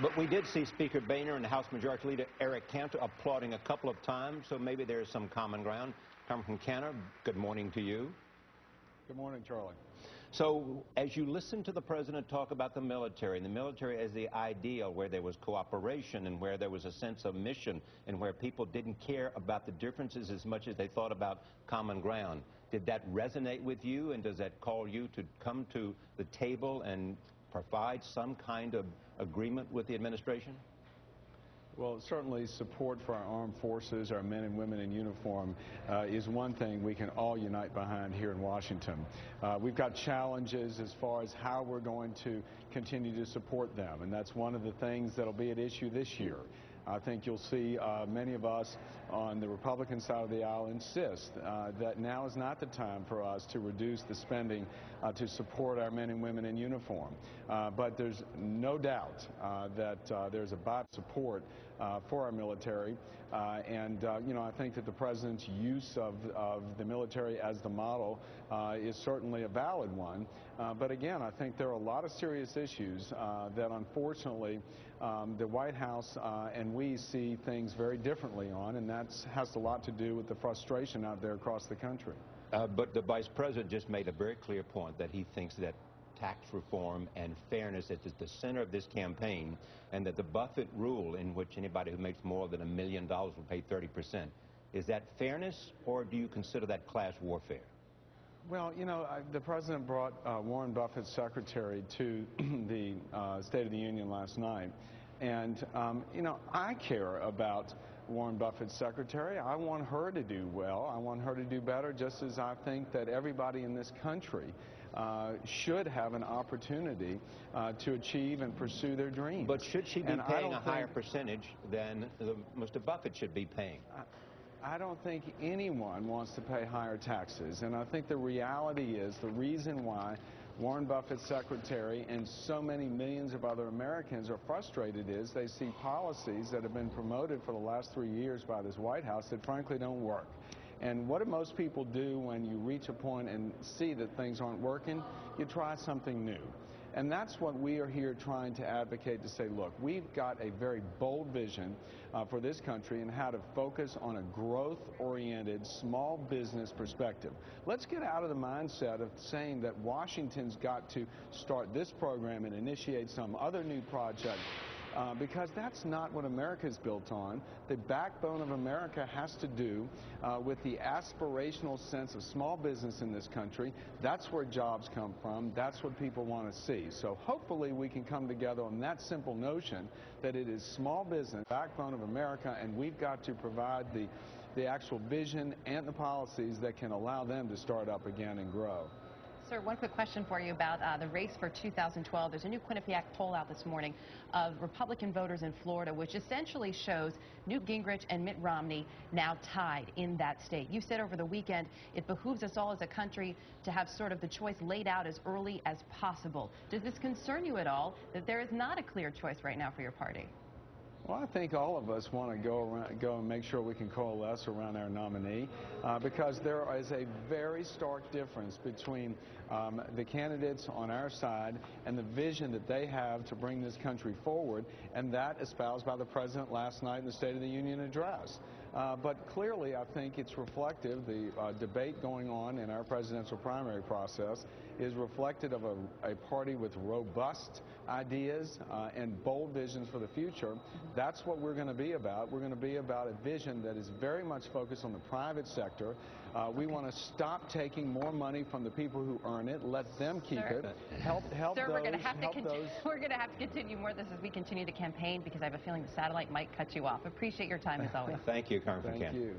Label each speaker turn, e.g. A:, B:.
A: But we did see Speaker Boehner and House Majority Leader Eric Cantor applauding a couple of times, so maybe there's some common ground. Congressman Cantor, good morning to you.
B: Good morning, Charlie.
A: So, as you listen to the president talk about the military, and the military as the ideal where there was cooperation and where there was a sense of mission and where people didn't care about the differences as much as they thought about common ground, did that resonate with you and does that call you to come to the table and provide some kind of agreement with the administration?
B: Well, certainly support for our armed forces, our men and women in uniform, uh, is one thing we can all unite behind here in Washington. Uh, we've got challenges as far as how we're going to continue to support them, and that's one of the things that'll be at issue this year. I think you'll see uh, many of us on the Republican side of the aisle insist uh, that now is not the time for us to reduce the spending uh, to support our men and women in uniform. Uh, but there's no doubt uh, that uh, there's a bipartisan support for our military. and, you know, I think that the president's use of, of the military as the model is certainly a valid one. But again, I think there are a lot of serious issues that unfortunately um, the White House and we see things very differently on, and that has a lot to do with the frustration out there across the country.
A: Uh, but the vice president just made a very clear point that he thinks that tax reform and fairness is at the center of this campaign, and that the Buffett rule, in which anybody who makes more than a million dollars will pay 30 percent, is that fairness, or do you consider that class warfare?
B: Well, you know, I, the president brought uh, Warren Buffett's secretary to the uh, State of the Union last night, and, um, you know, I care about Warren Buffett's secretary. I want her to do well. I want her to do better, just as I think that everybody in this country uh, should have an opportunity uh, to achieve and pursue their dreams.
A: But should she be and paying a higher percentage than the, Mr. Buffett should be paying?
B: I, I don't think anyone wants to pay higher taxes. And I think the reality is the reason why Warren Buffett's secretary and so many millions of other Americans are frustrated is they see policies that have been promoted for the last three years by this White House that frankly don't work. And what do most people do when you reach a point and see that things aren't working? You try something new. And that's what we are here trying to advocate to say, look, we've got a very bold vision uh, for this country and how to focus on a growth-oriented small business perspective. Let's get out of the mindset of saying that Washington's got to start this program and initiate some other new project uh, because that's not what America is built on. The backbone of America has to do uh, with the aspirational sense of small business in this country. That's where jobs come from. That's what people want to see. So hopefully we can come together on that simple notion that it is small business, backbone of America, and we've got to provide the, the actual vision and the policies that can allow them to start up again and grow.
C: Sir, one quick question for you about uh, the race for 2012. There's a new Quinnipiac poll out this morning of Republican voters in Florida, which essentially shows Newt Gingrich and Mitt Romney now tied in that state. You said over the weekend it behooves us all as a country to have sort of the choice laid out as early as possible. Does this concern you at all that there is not a clear choice right now for your party?
B: Well, I think all of us want to go around, go and make sure we can coalesce around our nominee uh, because there is a very stark difference between um, the candidates on our side and the vision that they have to bring this country forward, and that espoused by the president last night in the State of the Union address. Uh, but clearly, I think it's reflective, the uh, debate going on in our presidential primary process is reflective of a, a party with robust ideas uh, and bold visions for the future. That's what we're going to be about. We're going to be about a vision that is very much focused on the private sector. Uh, we want to stop taking more money from the people who earn it, let them keep
C: Sir,
B: it, help, help
C: Sir,
B: those,
C: we're going to have to
B: those.
C: We're going to have to continue more of this as we continue the campaign because I have a feeling the satellite might cut you off. Appreciate your time as always.
A: Thank you, Congressman
B: Thank you.